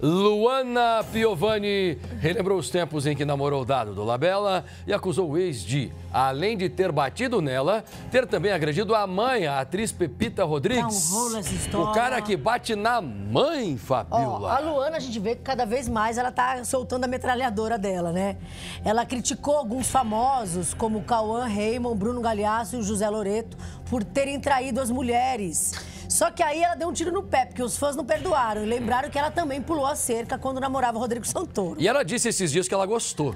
Luana Piovani relembrou os tempos em que namorou o dado do Labella e acusou o ex de, além de ter batido nela, ter também agredido a mãe, a atriz Pepita Rodrigues. Tá um. O cara que bate na mãe, Ó, Fabiola. a Luana, a gente vê que cada vez mais ela tá soltando a metralhadora dela, né? Ela criticou alguns famosos, como Cauã Raymond, Bruno Galhaço e o José Loreto, por terem traído as mulheres. Só que aí ela deu um tiro no pé, porque os fãs não perdoaram. E lembraram que ela também pulou a cerca quando namorava o Rodrigo Santoro. E ela disse esses dias que ela gostou.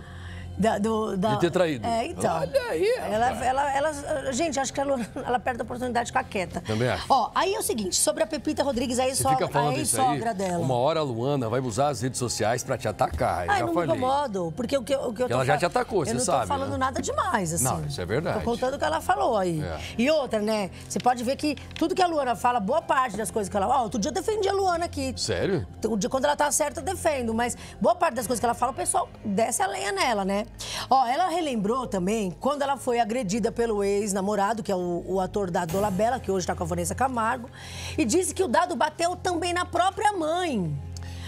Da- do- da- De ter traído. É, então. Olha aí, ela, ela, ela- Gente, acho que ela, ela perde a oportunidade de ficar quieta. Também acho. Ó, aí é o seguinte, sobre a Pepita Rodrigues, a Você ex-sogra fica falando a isso aí, ex-sogra dela. uma hora a Luana vai usar as redes sociais pra te atacar. Eu Ai, já não falei. me incomodo, porque o que, o que eu tô ela já fal- te atacou, eu você não sabe, tô falando né? nada demais, assim. Não, isso é verdade. Tô contando o que ela falou aí. É. E outra, né, você pode ver que tudo que a Luana fala, boa parte das coisas que ela... Ó, outro dia eu defendi a Luana aqui. Sério? O dia quando ela tá certa, eu defendo. Mas boa parte das coisas que ela fala, o pessoal desce a lenha nela, né? Ó, ela relembrou também quando ela foi agredida pelo ex-namorado, que é o, o ator Dado Dolabella, que hoje tá com a Vanessa Camargo, e disse que o Dado bateu também na própria mãe.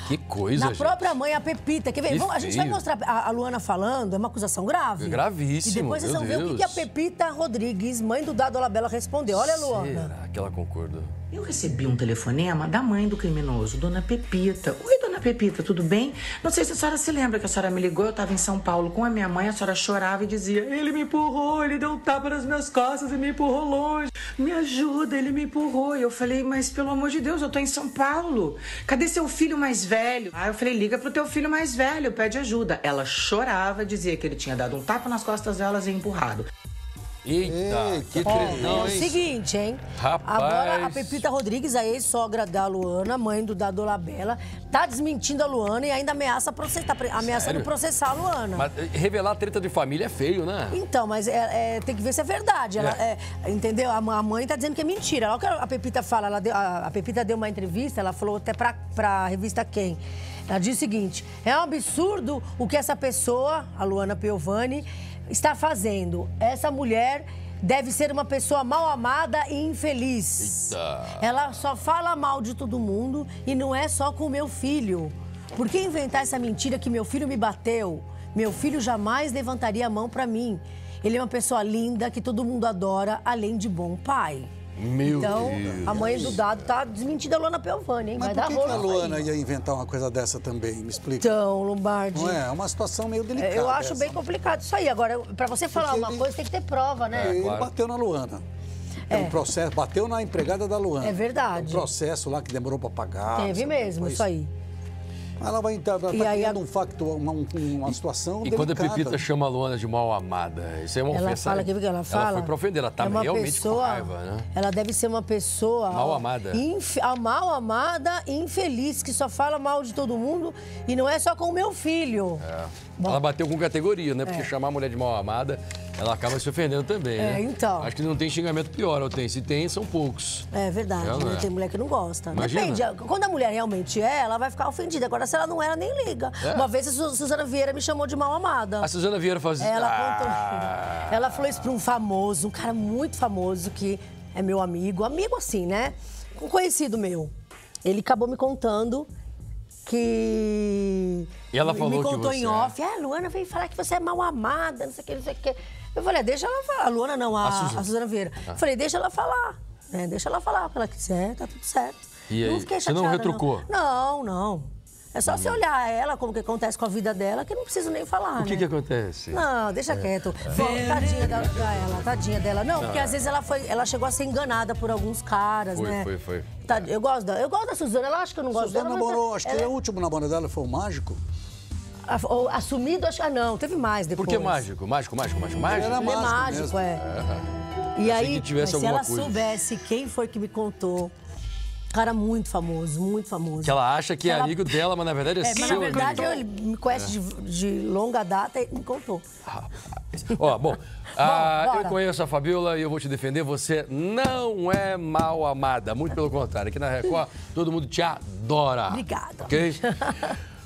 Que coisa, Na gente. própria mãe, a Pepita. Quer ver? Que Vamos- a gente vai mostrar a, a Luana falando, é uma acusação grave. É gravíssimo, E depois vocês vão ver o que, Deus. que a Pepita Rodrigues, mãe do Dado Dolabella, respondeu. Olha, Luana. Será que ela concordou? Eu recebi um telefonema da mãe do criminoso, Dona Pepita. Oi, Dona Pepita, tudo bem? Não sei se a senhora se lembra que a senhora me ligou, eu estava em São Paulo com a minha mãe, a senhora chorava e dizia: Ele me empurrou, ele deu um tapa nas minhas costas e me empurrou longe. Me ajuda, ele me empurrou. E eu falei: Mas pelo amor de Deus, eu tô em São Paulo. Cadê seu filho mais velho? Aí eu falei: Liga pro teu filho mais velho, pede ajuda. Ela chorava, dizia que ele tinha dado um tapa nas costas delas e empurrado. Eita, que Ó, tretão, é o seguinte, hein? Rapaz. Agora, a Pepita Rodrigues, a ex-sogra da Luana, mãe do Dado Dolabella, tá desmentindo a Luana e ainda ameaça processar, tá ameaçando Sério? processar a Luana. Mas eh, revelar treta de família é feio, né? Então, mas é- é, tem que ver se é verdade. Ela, é, entendeu? A, a mãe tá dizendo que é mentira. Olha o que a Pepita fala. Ela deu- a, a Pepita deu uma entrevista, ela falou até pra, pra revista Quem. Ela disse o seguinte: é um absurdo o que essa pessoa, a Luana Piovani, está fazendo. Essa mulher deve ser uma pessoa mal amada e infeliz. Eita. Ela só fala mal de todo mundo e não é só com o meu filho. Por que inventar essa mentira que meu filho me bateu? Meu filho jamais levantaria a mão pra mim. Ele é uma pessoa linda que todo mundo adora, além de bom pai. Meu então, Deus. a mãe do dado tá desmentida a Luana Piovani, hein? Mas Vai por dar que, que rolo a isso aí. Luana ia inventar uma coisa dessa também? Me explica. Então, Lombardi. Não é? É uma situação meio delicada. Eu acho essa. bem complicado isso aí. Agora, pra você falar Porque uma ele- coisa, tem que ter prova, né? Ele claro. bateu na Luana. É. um processo, bateu na empregada da Luana. É verdade. Um processo lá que demorou pra pagar. Teve mesmo, isso aí. Ela vai entrar, ela E tá aí criando a- um facto, uma, um- uma situação E quando a. Pepita chama a Luana de mal amada, isso é uma Ela ofensa. fala, que ela fala? Ela foi pra ofender, ela tá é uma realmente pessoa, com raiva, né? Ela deve ser uma pessoa... Mal amada. inf- a mal amada e infeliz, que só fala mal de todo mundo e não é só com o meu filho. Bom. Ela bateu com categoria, né? Porque chamar a mulher de mal amada, ela acaba se ofendendo também, É, né? então. Acho que não tem xingamento pior, ou tem? Se tem, são poucos. É verdade, É, né? é? tem mulher que não gosta. Imagina. Depende, quando a mulher realmente é, ela vai ficar ofendida. Agora, se ela não é, ela nem liga. É? Uma vez a Su- Suzana Vieira me chamou de mal amada. A Suzana Vieira faz assim. Ela ah, contou. Ela falou isso pra um famoso, um cara muito famoso que é meu amigo, amigo assim, né? Um conhecido meu. Ele acabou me contando que. E ela me falou que contou você em é. off. Ah, a Luana veio falar que você é mal amada, não sei o que, não sei o que. Eu falei, ah, deixa ela falar. A Luana não, a, A a, Suzana. Suzana. Vieira. Falei, deixa ela falar. né? Deixa ela falar o que ela quiser, tá tudo certo. E aí, não fiquei você não chateada, retrucou? Não, não. É só você olhar ela, como que acontece com a vida dela, que eu não preciso nem falar, O que né? que acontece? Não, deixa quieto. Bom, tadinha da, da ela, tadinha dela. Não, porque às vezes ela, foi, ela chegou a ser enganada por alguns caras, Foi, né? foi, foi. Tad- Eu gosto da, eu gosto da Suzana, ela acha que eu não gosto Suzana dela. mas namorou, acho que o último namoro dela foi o Mágico. Assumido, acho que. Ah, não, teve mais depois. que mágico? Mágico, mágico, mágico, mágico? Era Ele é mágico mágico, mesmo. é. E aí, mas se ela coisa. soubesse quem foi que me contou. Cara muito famoso, muito famoso. Que ela acha que é Ela- amigo dela, mas na verdade é, É, mas seu na verdade amigo. ele me conhece de, de longa data e me contou. Ó, bom, ah, eu conheço a Fabiola e eu vou te defender. Você não é mal amada. Muito pelo contrário. Aqui na Record, todo mundo te adora. Obrigada. Ok?